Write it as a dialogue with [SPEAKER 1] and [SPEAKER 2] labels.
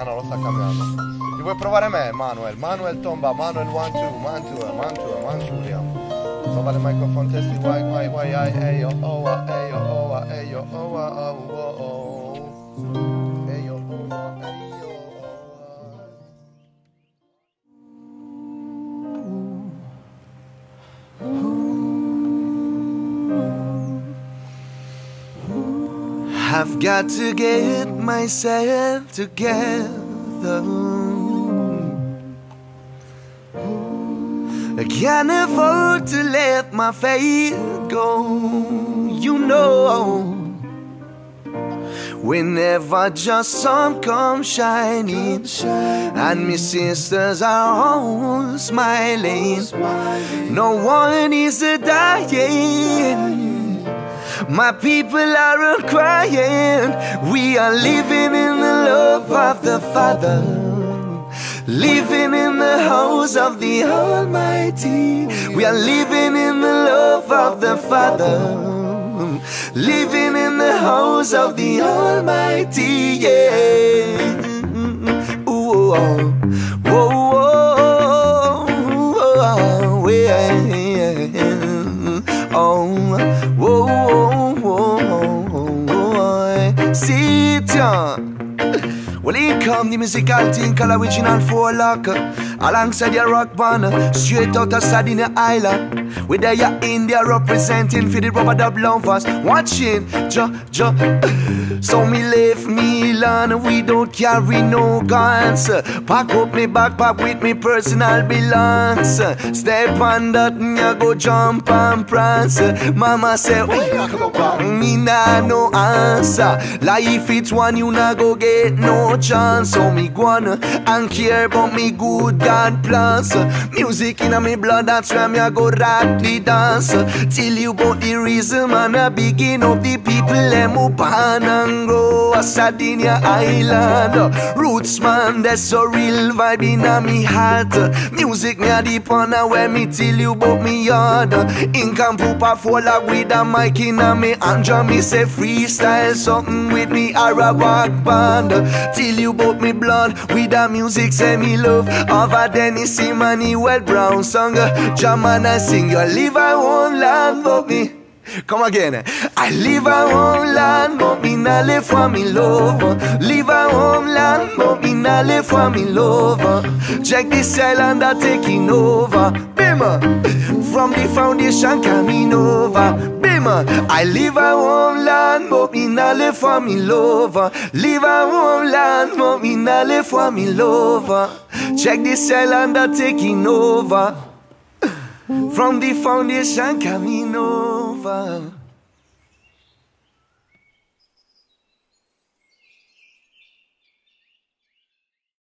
[SPEAKER 1] Ah no, lo sta cambiando. Ti vuoi provare me, Manuel? Manuel tomba, Manuel one two, one two, one two, one two, andiamo. Prova le microphone testi, why, why, why, I, eyo, oh, eyo, oh, eyo, oh, oh, oh, oh.
[SPEAKER 2] I've got to get myself together. I can't afford to let my faith go. You know, whenever just sun comes shining, and my sisters are all smiling, no one is dying. My people aren't crying. We are living in the love of the Father. Living in the house of the Almighty. We are living in the love of the Father. Living in the house of the Almighty. Yeah. Down. Well, here come the musical thing called original Forelock. Alongside your rock band Straight out of Sardinia Island. With there your India representing for the rubber dub lovers. Watching, jo, jo. So me left Milan We don't carry no guns. Pack up me backpack with me personal belongings. Step on that me go jump and prance. Mama say, me? Nah no answer. Life it's one you nah go get no chance. So me gonna and care about me good God plans. Music in me blood that's why me I go rock the dance. Till you about the reason man I begin up the people them up and grow. Sardinia Island. Roots man that's a real vibe in me heart. Music me a deep on where me tell you about me yard. In camp up full of with a mic in me hand. Me say freestyle something with me Arawak band. Till you bout me blood with the music say me love. Over Dennis Well Brown song. Jam and sing you live I won't land but me Come again. I live a homeland, but me not live for me love. Live a homeland, but me not live for me love. Check this island are taking over. Bima, from the foundation coming over. Bima, I live a homeland, but me not live for me love. Live a homeland, but me not live for me love. Check this island are taking over. From the foundation coming over.